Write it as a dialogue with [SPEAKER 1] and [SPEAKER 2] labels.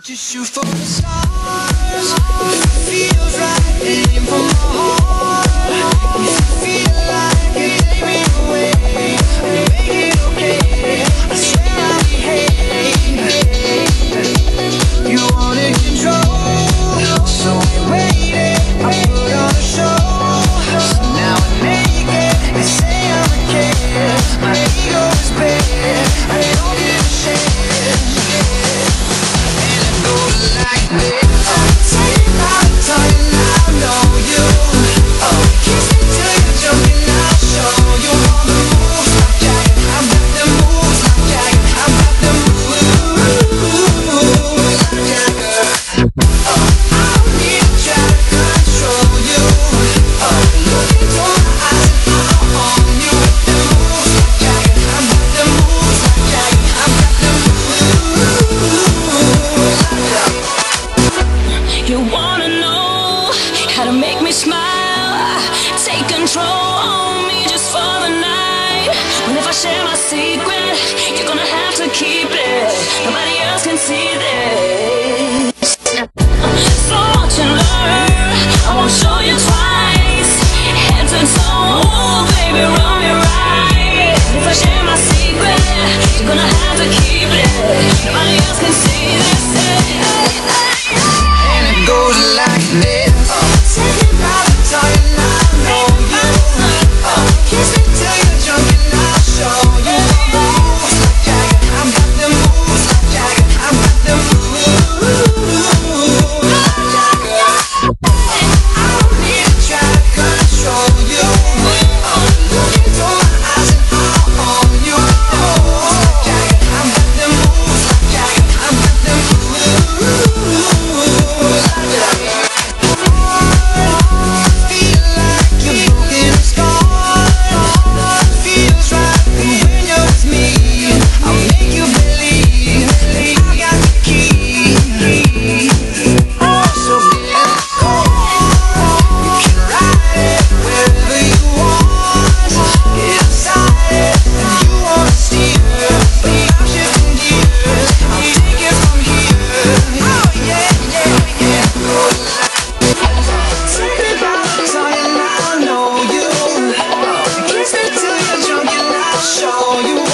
[SPEAKER 1] Just shoot for the stars. Feels right, aim for my heart.
[SPEAKER 2] How to make me smile, take control on me just for the night. But if I share my secret, you're gonna have to keep it. Nobody else can see.
[SPEAKER 1] Till you're drunk and I show you.